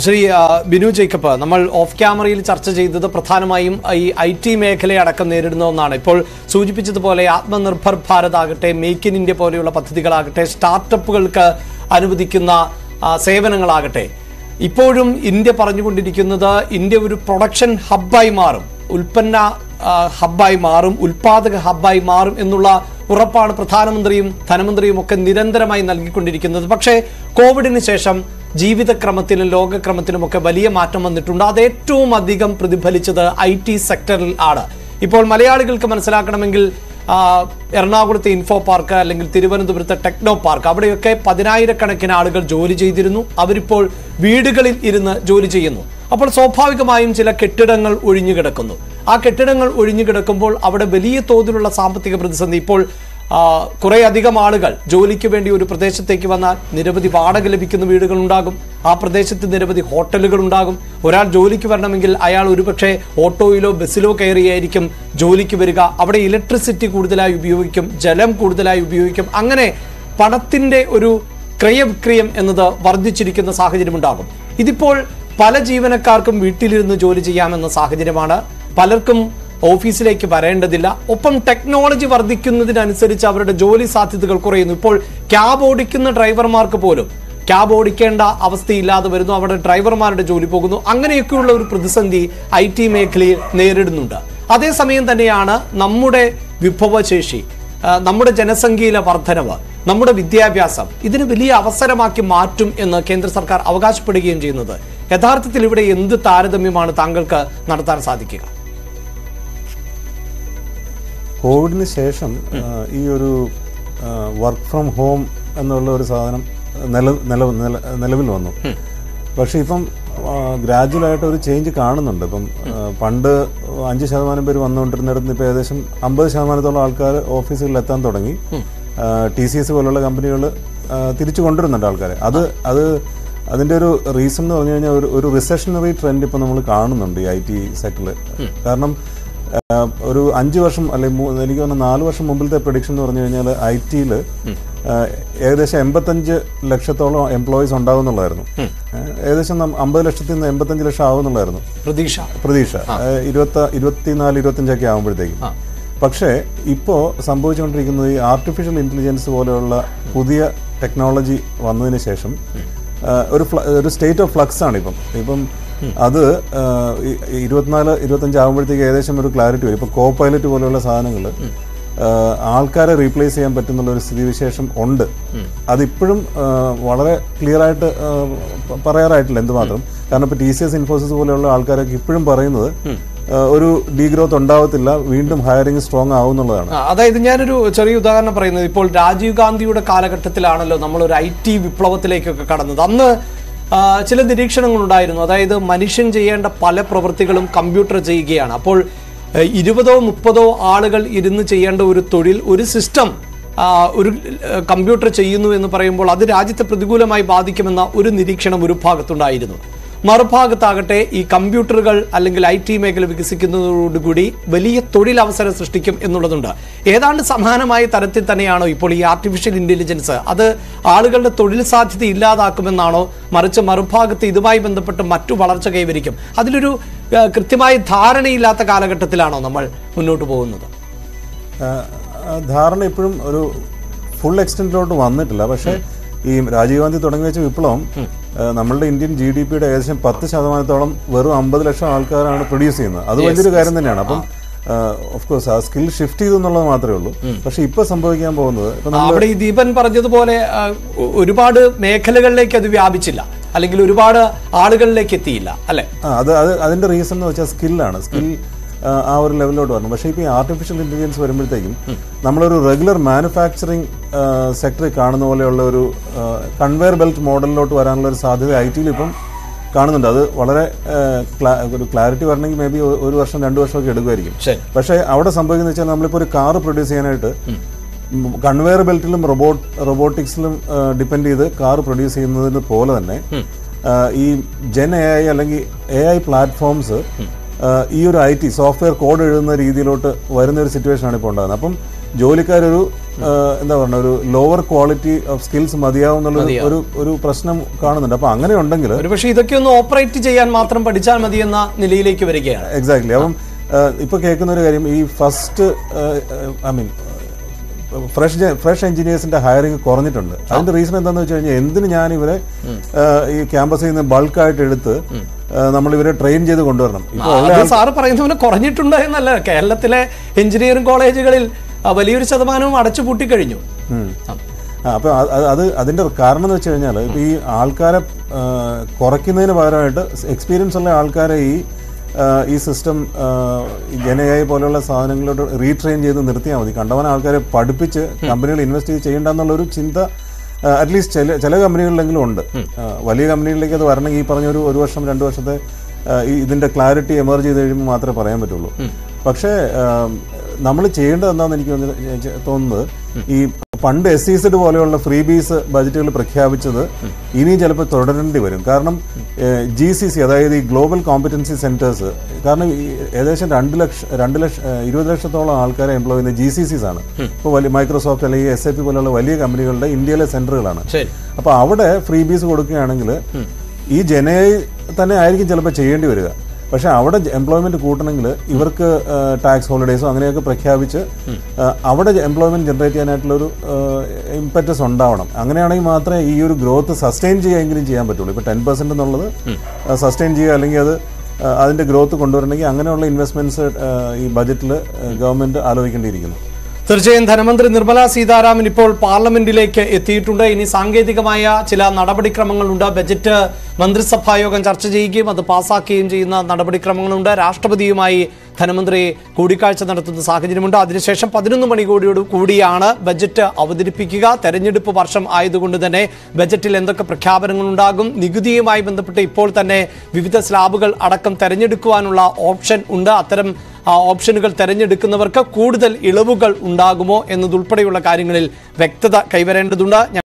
ശ്രീ ബിനു ജേക്കബ് നമ്മൾ ഓഫ് ക്യാമറയിൽ ചർച്ച ചെയ്തത് പ്രധാനമായും ഈ ഐ ടി മേഖലയെ അടക്കം നേരിടുന്ന ഒന്നാണ്. ഇപ്പോൾ സൂചിപ്പിച്ചതുപോലെ ആത്മനിർഭർ ഭാരത് ആകട്ടെ മേക്ക് ഇൻ ഇന്ത്യ പോലെയുള്ള പദ്ധതികളാകട്ടെ സ്റ്റാർട്ടപ്പുകൾക്ക് അനുവദിക്കുന്ന സേവനങ്ങളാകട്ടെ. ഇപ്പോഴും ഇന്ത്യ പറഞ്ഞുകൊണ്ടിരിക്കുന്നത് ഇന്ത്യ ഒരു പ്രൊഡക്ഷൻ ഹബ്ബായി മാറും. ഉൽപ്പന്ന ഹബ്ബായി മാറും ഉൽപാദക ഹബ്ബായി മാറും എന്നുള്ള ഉറപ്പാണ് പ്രധാനമന്ത്രിയും ധനമന്ത്രിയും ഒക്കെ നിരന്തരമായി നൽകിക്കൊണ്ടിരിക്കുന്നത്. പക്ഷേ കോവിഡിന് ശേഷം ജീവിതക്രമത്തിലും ലോകക്രമത്തിലും ഒക്കെ വലിയ മാറ്റം വന്നിട്ടുണ്ട്. അത് ഏറ്റവും അധികം പ്രതിഫലിച്ചത് ഐ ടി സെക്ടറിൽ ആണ്. ഇപ്പോൾ മലയാളികൾക്ക് മനസ്സിലാക്കണമെങ്കിൽ എറണാകുളത്തെ ഇൻഫോ പാർക്ക് അല്ലെങ്കിൽ തിരുവനന്തപുരത്തെ ടെക്നോ പാർക്ക് അവിടെയൊക്കെ പതിനായിരക്കണക്കിന് ആളുകൾ ജോലി ചെയ്തിരുന്നു. അവരിപ്പോൾ വീടുകളിൽ ഇരുന്ന് ജോലി ചെയ്യുന്നു. അപ്പോൾ സ്വാഭാവികമായും ചില കെട്ടിടങ്ങൾ ഒഴിഞ്ഞു കിടക്കുന്നു ആ കെട്ടിടങ്ങൾ ഒഴിഞ്ഞു കിടക്കുമ്പോൾ അവിടെ വലിയ തോതിലുള്ള സാമ്പത്തിക പ്രതിസന്ധി. ഇപ്പോൾ കുറേ അധികം ആളുകൾ ജോലിക്ക് വേണ്ടി ഒരു പ്രദേശത്തേക്ക് വന്നാൽ നിരവധി വാടക ലഭിക്കുന്ന വീടുകൾ ഉണ്ടാകും. ആ പ്രദേശത്ത് നിരവധി ഹോട്ടലുകൾ ഉണ്ടാകും. ഒരാൾ ജോലിക്ക് വരണമെങ്കിൽ അയാൾ ഒരുപക്ഷെ ഓട്ടോയിലോ ബസ്സിലോ കയറിയായിരിക്കും ജോലിക്ക് വരിക. അവിടെ ഇലക്ട്രിസിറ്റി കൂടുതലായി ഉപയോഗിക്കും ജലം കൂടുതലായി ഉപയോഗിക്കും. അങ്ങനെ പണത്തിന്റെ ഒരു ക്രയവിക്രയം എന്നത് വർദ്ധിച്ചിരിക്കുന്ന സാഹചര്യമുണ്ടാകും. ഇതിപ്പോൾ പല ജീവനക്കാർക്കും വീട്ടിലിരുന്ന് ജോലി ചെയ്യാമെന്ന സാഹചര്യമാണ്. പലർക്കും ഓഫീസിലേക്ക് വരേണ്ടതില്ല. ഒപ്പം ടെക്നോളജി വർദ്ധിക്കുന്നതിനനുസരിച്ച് അവരുടെ ജോലി സാധ്യതകൾ കുറയുന്നു. ഇപ്പോൾ ക്യാബ് ഓടിക്കുന്ന ഡ്രൈവർമാർക്ക് പോലും ക്യാബ് ഓടിക്കേണ്ട അവസ്ഥയില്ലാതെ വരുന്നു. അവരുടെ ഡ്രൈവർമാരുടെ ജോലി പോകുന്നു. അങ്ങനെയൊക്കെയുള്ള ഒരു പ്രതിസന്ധി ഐ ടി മേഖലയിൽ നേരിടുന്നുണ്ട്. അതേസമയം തന്നെയാണ് നമ്മുടെ വിഭവശേഷി നമ്മുടെ ജനസംഖ്യയിലെ വർധനവ് നമ്മുടെ വിദ്യാഭ്യാസം ഇതിന് വലിയ അവസരമാക്കി മാറ്റും എന്ന് കേന്ദ്ര സർക്കാർ അവകാശപ്പെടുകയും ചെയ്യുന്നത്. യഥാർത്ഥത്തിൽ ഇവിടെ എന്ത് താരതമ്യമാണ് താങ്കൾക്ക് നടത്താൻ സാധിക്കുക? കോവിഡിന് ശേഷം ഈ ഒരു വർക്ക് ഫ്രം ഹോം എന്നുള്ള ഒരു സാധനം നില നില നില- നിലവിൽ വന്നു. പക്ഷെ ഇപ്പം ഗ്രാജുവലായിട്ട് ഒരു ചേഞ്ച് കാണുന്നുണ്ട്. ഇപ്പം പണ്ട് അഞ്ച് ശതമാനം പേര് വന്നുകൊണ്ടിരുന്നിടത്ത് ഇപ്പം ഏകദേശം അമ്പത് ശതമാനത്തോളം ആൾക്കാർ ഓഫീസുകളിൽ എത്താൻ തുടങ്ങി. ടി സി എസ് പോലുള്ള കമ്പനികൾ തിരിച്ചു കൊണ്ടുവരുന്നുണ്ട് ആൾക്കാരെ. അത് അത് അതിന്റെ ഒരു റീസൺ എന്ന് പറഞ്ഞു കഴിഞ്ഞാൽ ഒരു ഒരു റിസഷണറി ട്രെൻഡ് ഇപ്പം നമ്മൾ കാണുന്നുണ്ട് ഈ ഐ ടി സെക്ടറിൽ കാരണം ഒരു അഞ്ച് വർഷം അല്ലെങ്കിൽ എനിക്ക് തോന്നുന്നു നാല് വർഷം മുമ്പിലത്തെ പ്രഡിക്ഷൻ എന്ന് പറഞ്ഞു കഴിഞ്ഞാൽ ഐ ടിയിൽ ഏകദേശം എൺപത്തഞ്ച് ലക്ഷത്തോളം എംപ്ലോയീസ് ഉണ്ടാവും എന്നുള്ളതായിരുന്നു ഏകദേശം അമ്പത് ലക്ഷത്തിൽ നിന്ന് എൺപത്തഞ്ച് ലക്ഷം ആവും എന്നുള്ളതായിരുന്നു പ്രതീക്ഷ. പ്രതീക്ഷ ഇരുപത്തി ഇരുപത്തിനാല് ഇരുപത്തഞ്ചൊക്കെ ആകുമ്പോഴത്തേക്കും പക്ഷേ ഇപ്പോൾ സംഭവിച്ചുകൊണ്ടിരിക്കുന്നത് ഈ ആർട്ടിഫിഷ്യൽ ഇന്റലിജൻസ് പോലെയുള്ള പുതിയ ടെക്നോളജി വന്നതിന് ശേഷം ഒരു ഒരു സ്റ്റേറ്റ് ഓഫ് ഫ്ലക്സ് ആണ് ഇപ്പം. ഇപ്പം അത് ഇരുപത്തിനാല് ഇരുപത്തഞ്ച് ആകുമ്പോഴത്തേക്ക് ഏകദേശം ഒരു ക്ലാരിറ്റി വരും. ഇപ്പൊ കോ പൈലറ്റ് പോലെയുള്ള സാധനങ്ങൾ ആൾക്കാരെ റീപ്ലേസ് ചെയ്യാൻ പറ്റുന്നുള്ള ഒരു സ്ഥിതിവിശേഷം ഉണ്ട്. അതിപ്പോഴും വളരെ ക്ലിയർ ആയിട്ട് പറയാറായിട്ടില്ല എന്തുമാത്രം. കാരണം ഇപ്പോൾ ടി സി എസ് ഇൻഫോസിസ് പോലെയുള്ള ആൾക്കാരൊക്കെ ഇപ്പോഴും പറയുന്നത് ഒരു ഡീഗ്രോത്ത് ഉണ്ടാവത്തില്ല വീണ്ടും ഹയറിംഗ് സ്ട്രോങ് ആവും എന്നുള്ളതാണ്. അതായത് ഞാനൊരു ചെറിയ ഉദാഹരണം പറയുന്നത്. ഇപ്പോൾ രാജീവ് ഗാന്ധിയുടെ കാലഘട്ടത്തിലാണല്ലോ നമ്മൾ ഒരു ഐ ടി വിപ്ലവത്തിലേക്കൊക്കെ കടന്നത്. അന്ന് ചില നിരീക്ഷണങ്ങളുണ്ടായിരുന്നു. അതായത് മനുഷ്യൻ ചെയ്യേണ്ട പല പ്രവൃത്തികളും കമ്പ്യൂട്ടർ ചെയ്യുകയാണ്. അപ്പോൾ ഇരുപതോ മുപ്പതോ ആളുകൾ ഇരുന്ന് ചെയ്യേണ്ട ഒരു തൊഴിൽ ഒരു സിസ്റ്റം ഒരു കമ്പ്യൂട്ടർ ചെയ്യുന്നു എന്ന് പറയുമ്പോൾ അത് രാജ്യത്തെ പ്രതികൂലമായി ബാധിക്കുമെന്ന ഒരു നിരീക്ഷണം ഒരു ഭാഗത്തുണ്ടായിരുന്നു. മറുഭാഗത്താകട്ടെ ഈ കമ്പ്യൂട്ടറുകൾ അല്ലെങ്കിൽ ഐ ടി മേഖല വികസിക്കുന്നതോടുകൂടി വലിയ തൊഴിലവസരം സൃഷ്ടിക്കും എന്നുള്ളതുണ്ട്. ഏതാണ്ട് സമാനമായ തരത്തിൽ തന്നെയാണോ ഇപ്പോൾ ഈ ആർട്ടിഫിഷ്യൽ ഇന്റലിജൻസ് അത് ആളുകളുടെ തൊഴിൽ സാധ്യത ഇല്ലാതാക്കുമെന്നാണോ? മറിച്ച് മറുഭാഗത്ത് ഇതുമായി ബന്ധപ്പെട്ട് മറ്റു വളർച്ച കൈവരിക്കും. അതിലൊരു കൃത്യമായ ധാരണയില്ലാത്ത കാലഘട്ടത്തിലാണോ നമ്മൾ മുന്നോട്ട് പോകുന്നത്? ധാരണ ഇപ്പോഴും ഒരു ഫുൾ എക്സ്റ്റൻഡിലോട്ട് വന്നിട്ടില്ല. പക്ഷേ ഈ രാജീവ് ഗാന്ധി തുടങ്ങി വെച്ച വിപ്ലവം നമ്മളുടെ ഇന്ത്യൻ ജി ഡി പിയുടെ ഏകദേശം പത്ത് ശതമാനത്തോളം വെറും അമ്പത് ലക്ഷം ആൾക്കാരാണ് പ്രൊഡ്യൂസ് ചെയ്യുന്നത്. അത് വലിയൊരു കാര്യം തന്നെയാണ്. അപ്പം ഓഫ് കോഴ്സ് ആ സ്കിൽ ഷിഫ്റ്റ് ചെയ്തു എന്നുള്ളത് മാത്രമേ ഉള്ളൂ. പക്ഷെ ഇപ്പൊ സംഭവിക്കാൻ പോകുന്നത് നമ്മുടെ അവിടെ ഈ ദീപൻ പറഞ്ഞതുപോലെ ഒരുപാട് മേഖലകളിലേക്ക് അത് വ്യാപിച്ചില്ല. അല്ലെങ്കിൽ ഒരുപാട് ആളുകളിലേക്ക് എത്തിയില്ല അല്ലെ? അത് അത് അതിന്റെ റീസൺ എന്ന് വെച്ചാൽ സ്കില്ലാണ് സ്കിൽ ആ ഒരു ലെവലിലോട്ട് വരണം പക്ഷേ ഇപ്പോൾ ഈ ആർട്ടിഫിഷ്യൽ ഇന്റലിജൻസ് വരുമ്പോഴത്തേക്കും നമ്മളൊരു റെഗുലർ മാനുഫാക്ചറിങ് സെക്ടറിൽ കാണുന്ന പോലെയുള്ള ഒരു കൺവെയർ ബെൽറ്റ് മോഡലിലോട്ട് വരാനുള്ള ഒരു സാധ്യത ഐ ടിയിൽ ഇപ്പം കാണുന്നുണ്ട്. അത് വളരെ ഒരു ക്ലാരിറ്റി വരണമെങ്കിൽ മേ ബി ഒരു വർഷം രണ്ട് വർഷമൊക്കെ എടുക്കുമായിരിക്കും. പക്ഷേ അവിടെ സംഭവിക്കുന്നത് വെച്ചാൽ നമ്മളിപ്പോൾ ഒരു കാർ പ്രൊഡ്യൂസ് ചെയ്യാനായിട്ട് കൺവെയർ ബെൽറ്റിലും റോബോട്ട് റോബോട്ടിക്സിലും ഡിപ്പെൻഡ് ചെയ്ത് കാർ പ്രൊഡ്യൂസ് ചെയ്യുന്നതിന് പോലെ തന്നെ ഈ ജെൻ എ ഐ അല്ലെങ്കിൽ എ ഐ പ്ലാറ്റ്ഫോംസ് ഈ ഒരു ഐ ടി സോഫ്റ്റ്വെയർ കോഡ് എഴുതുന്ന രീതിയിലോട്ട് വരുന്ന ഒരു സിറ്റുവേഷൻ ആണ് ഇപ്പോൾ ഉണ്ടാകുന്നത്. അപ്പം ജോലിക്കാരൊരു എന്താ പറയുക ഒരു ലോവർ ക്വാളിറ്റി ഓഫ് സ്കിൽസ് മതിയാവുന്നുള്ള ഒരു ഒരു പ്രശ്നം കാണുന്നുണ്ട്. അപ്പൊ അങ്ങനെ ഉണ്ടെങ്കിൽ ഒരുപക്ഷെ ഇതൊക്കെ ഒന്ന് ഓപ്പറേറ്റ് ചെയ്യാൻ മാത്രം പഠിച്ചാൽ മതി എന്ന നിലയിലേക്ക് വരികയാണ്. എക്സാക്ട്ലി അപ്പം ഇപ്പൊ കേൾക്കുന്ന ഒരു കാര്യം ഈ first I mean fresh fresh എഞ്ചിനീയേഴ്സിന്റെ hiring കുറഞ്ഞിട്ടുണ്ട്. അതിന്റെ റീസൺ എന്താണെന്ന് വെച്ച് കഴിഞ്ഞാൽ എന്തിന് ഞാൻ ഇവരെ ഈ ക്യാമ്പസിൽ നിന്ന് ബൾക്കായിട്ട് എടുത്ത് നമ്മൾ ഇവരെ ട്രെയിൻ ചെയ്ത് കൊണ്ടുവരണം. ഇപ്പോൾ സാറ് പറയുന്നവന് കുറഞ്ഞിട്ടുണ്ട് എന്നല്ല കേരളത്തിലെ എഞ്ചിനീയറിംഗ് കോളേജുകളിൽ വലിയൊരു ശതമാനവും അടച്ചു പൂട്ടിക്കഴിഞ്ഞു. ആ. ആ, അപ്പൊ അത് അത് അത് അതിന്റെ കാരണം എന്ന് വെച്ച് കഴിഞ്ഞാൽ ഈ ആൾക്കാരെ കുറയ്ക്കുന്നതിന് പകരമായിട്ട് എക്സ്പീരിയൻസ് ഉള്ള ആൾക്കാരെ ഈ ഈ സിസ്റ്റം ജനയായി പോലെയുള്ള സാധനങ്ങളോട് റീട്രെയിൻ ചെയ്ത് നിർത്തിയാൽ മതി. കണ്ടവന ആൾക്കാരെ പഠിപ്പിച്ച് കമ്പനികൾ ഇൻവെസ്റ്റ് ചെയ്ത് ചെയ്യേണ്ടെന്നുള്ളൊരു ചിന്ത അറ്റ്ലീസ്റ്റ് ചില ചില കമ്പനികളിലെങ്കിലും ഉണ്ട്. വലിയ കമ്പനികളിലേക്ക് അത് വരണമെങ്കിൽ ഈ പറഞ്ഞ ഒരു ഒരു വർഷം രണ്ട് വർഷത്തെ ഇതിന്റെ ക്ലാരിറ്റി എമർജ് ചെയ്ത് കഴിയുമ്പോൾ മാത്രമേ പറയാൻ പറ്റുള്ളൂ. പക്ഷേ നമ്മൾ ചെയ്യേണ്ടത് എന്താണെന്ന് എനിക്ക് തോന്നുന്നത് ഈ പണ്ട് എസ് സി സെഡ് പോലെയുള്ള ഫ്രീ ബീസ് ബജറ്റുകൾ പ്രഖ്യാപിച്ചത് ഇനി ചിലപ്പോൾ തുടരേണ്ടി വരും. കാരണം ജി സി സി അതായത് ഈ ഗ്ലോബൽ കോമ്പറ്റൻസി സെന്റേഴ്സ് കാരണം ഏകദേശം രണ്ട് ലക്ഷം രണ്ട് ലക്ഷം ഇരുപത് ലക്ഷത്തോളം ആൾക്കാരെ എംപ്ലോയ് ചെയ്യുന്ന ജി സി സിസ് ആണ്. ഇപ്പോൾ വലിയ മൈക്രോസോഫ്റ്റ് അല്ലെങ്കിൽ എസ് എ പി പോലെയുള്ള വലിയ കമ്പനികളുടെ ഇന്ത്യയിലെ സെന്ററുകളാണ് അപ്പോൾ അവിടെ ഫ്രീ ബീസ് കൊടുക്കുകയാണെങ്കിൽ ഈ ജനൈ തന്നെ ആയിരിക്കും ചിലപ്പോൾ ചെയ്യേണ്ടി വരിക. പക്ഷെ അവിടെ എംപ്ലോയ്മെന്റ് കൂട്ടണമെങ്കിൽ ഇവർക്ക് ടാക്സ് ഹോളിഡേസോ അങ്ങനെയൊക്കെ പ്രഖ്യാപിച്ച് അവിടെ എംപ്ലോയ്മെന്റ് ജനറേറ്റ് ചെയ്യാനായിട്ടുള്ള ഒരു ഇമ്പറ്റസ് ഉണ്ടാവണം. അങ്ങനെയാണെങ്കിൽ മാത്രമേ ഈ ഒരു ഗ്രോത്ത് സസ്റ്റെയിൻ ചെയ്യാമെങ്കിലും ചെയ്യാൻ പറ്റുള്ളൂ. ഇപ്പോൾ ടെൻ പെർസെന്റ് എന്നുള്ളത് സസ്റ്റെയിൻ ചെയ്യുക അല്ലെങ്കിൽ അത് അതിന്റെ ഗ്രോത്ത് കൊണ്ടുവരണമെങ്കിൽ അങ്ങനെയുള്ള ഇൻവെസ്റ്റ്മെന്റ്സ് ഈ ബജറ്റിൽ ഗവൺമെന്റ് ആലോചിക്കേണ്ടിയിരിക്കുന്നു. തീർച്ചയായും ധനമന്ത്രി നിർമ്മല സീതാരാമൻ ഇപ്പോൾ പാർലമെന്റിലേക്ക് എത്തിയിട്ടുണ്ട്. ഇനി സാങ്കേതികമായ ചില നടപടിക്രമങ്ങളുണ്ട്. ബജറ്റ് മന്ത്രിസഭായോഗം ചർച്ച ചെയ്യുകയും അത് പാസാക്കുകയും ചെയ്യുന്ന നടപടിക്രമങ്ങളുണ്ട്. രാഷ്ട്രപതിയുമായി ധനമന്ത്രി കൂടിക്കാഴ്ച നടത്തുന്ന സാഹചര്യമുണ്ട്. അതിനുശേഷം പതിനൊന്ന് മണിക്കൂടിയോട് കൂടിയാണ് ബജറ്റ് അവതരിപ്പിക്കുക. തെരഞ്ഞെടുപ്പ് വർഷം ആയതുകൊണ്ട് തന്നെ ബജറ്റിൽ എന്തൊക്കെ പ്രഖ്യാപനങ്ങൾ ഉണ്ടാകും നികുതിയുമായി ബന്ധപ്പെട്ട് ഇപ്പോൾ തന്നെ വിവിധ സ്ലാബുകൾ അടക്കം തെരഞ്ഞെടുക്കുവാനുള്ള ഓപ്ഷൻ ഉണ്ട്. അത്തരം ഓപ്ഷനുകൾ തെരഞ്ഞെടുക്കുന്നവർക്ക് കൂടുതൽ ഇളവുകൾ ഉണ്ടാകുമോ എന്നതുൾപ്പെടെയുള്ള കാര്യങ്ങളിൽ വ്യക്തത കൈവരേണ്ടതുണ്ട്.